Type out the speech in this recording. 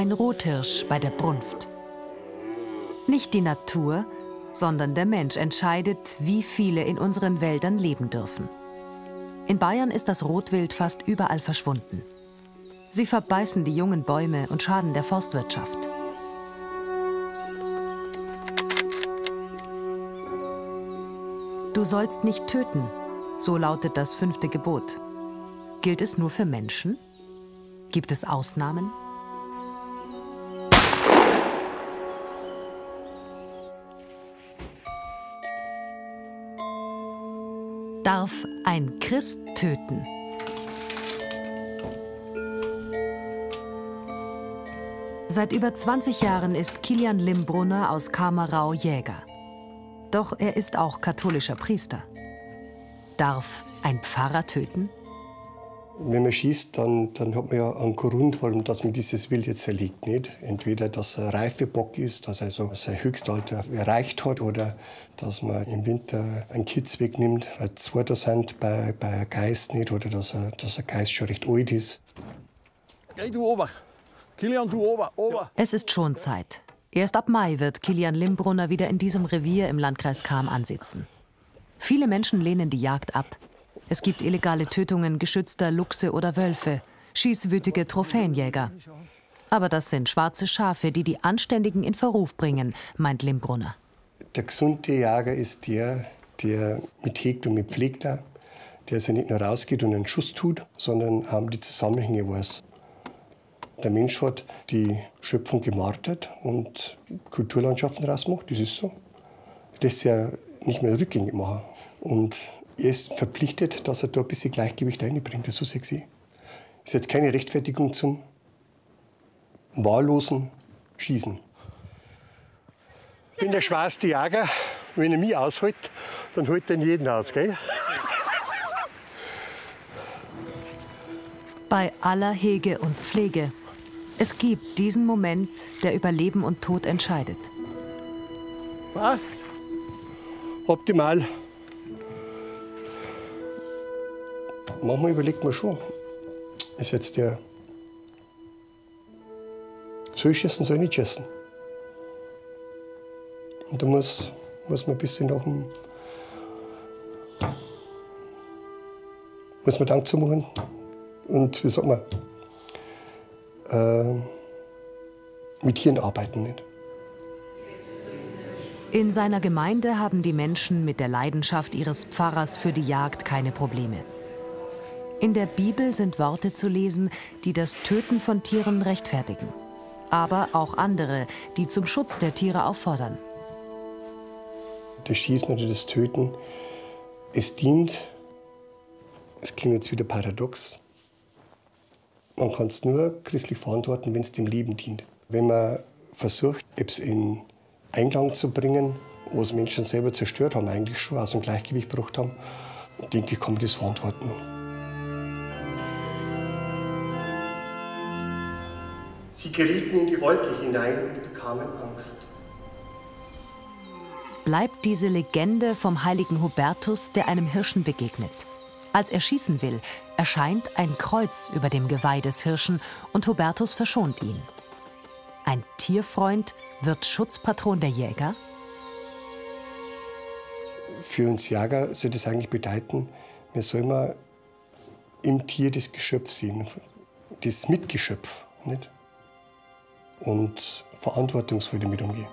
Ein Rothirsch bei der Brunft. Nicht die Natur, sondern der Mensch entscheidet, wie viele in unseren Wäldern leben dürfen. In Bayern ist das Rotwild fast überall verschwunden. Sie verbeißen die jungen Bäume und schaden der Forstwirtschaft. Du sollst nicht töten, so lautet das fünfte Gebot. Gilt es nur für Menschen? Gibt es Ausnahmen? Darf ein Christ töten? Seit über 20 Jahren ist Kilian Limbrunner aus Kamerau Jäger. Doch er ist auch katholischer Priester. Darf ein Pfarrer töten? Wenn man schießt, dann, dann hat man ja einen Grund, warum dass man dieses Wild jetzt erlegt. Nicht? Entweder, dass er Reifebock ist, dass er also sein Höchstalter erreicht hat, oder dass man im Winter einen Kitz wegnimmt, weil zwei da sind bei, bei einem Geist nicht, oder dass, er, dass ein Geist schon recht alt ist. Geh du ober. Kilian, du ober, ober. Es ist schon Zeit. Erst ab Mai wird Kilian Limbrunner wieder in diesem Revier im Landkreis Cham ansitzen. Viele Menschen lehnen die Jagd ab. Es gibt illegale Tötungen geschützter Luchse oder Wölfe, schießwütige Trophäenjäger. Aber das sind schwarze Schafe, die die Anständigen in Verruf bringen, meint Limbrunner. Der gesunde Jäger ist der, der mit hegt und mit pflegt, der also nicht nur rausgeht und einen Schuss tut, sondern auch die Zusammenhänge weiß. Der Mensch hat die Schöpfung gemartet und Kulturlandschaften rausgemacht, das ist so. Das ja nicht mehr rückgängig machen. Und er ist verpflichtet, dass er da ein bisschen Gleichgewicht reinbringt. Das ist so sexy. Ist jetzt keine Rechtfertigung zum wahllosen Schießen. Ich bin der schwarze Jäger. Wenn er mich aushält, dann hält er jeden aus, gell? Bei aller Hege und Pflege. Es gibt diesen Moment, der über Leben und Tod entscheidet. Passt. Optimal. Manchmal überlegt man schon, ist jetzt der, soll ich essen, soll ich nicht essen? Und da muss, muss man ein bisschen nach dem, muss man Dank zu machen. Und wie sagt man, äh, mit Tieren arbeiten nicht. In seiner Gemeinde haben die Menschen mit der Leidenschaft ihres Pfarrers für die Jagd keine Probleme. In der Bibel sind Worte zu lesen, die das Töten von Tieren rechtfertigen. Aber auch andere, die zum Schutz der Tiere auffordern. Das Schießen oder das Töten, es dient, es klingt jetzt wieder paradox, man kann es nur christlich verantworten, wenn es dem Leben dient. Wenn man versucht, es in Einklang zu bringen, was Menschen selber zerstört haben, eigentlich schon aus dem Gleichgewicht gebracht haben, denke ich, kann man das verantworten. Sie gerieten in die Wolke hinein und bekamen Angst. Bleibt diese Legende vom heiligen Hubertus, der einem Hirschen begegnet. Als er schießen will, erscheint ein Kreuz über dem Geweih des Hirschen und Hubertus verschont ihn. Ein Tierfreund wird Schutzpatron der Jäger? Für uns Jäger soll das eigentlich bedeuten, wir sollen mal im Tier das Geschöpf sehen, das Mitgeschöpf. Nicht? Und verantwortungsvoll damit umgehen.